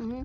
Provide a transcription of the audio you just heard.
嗯。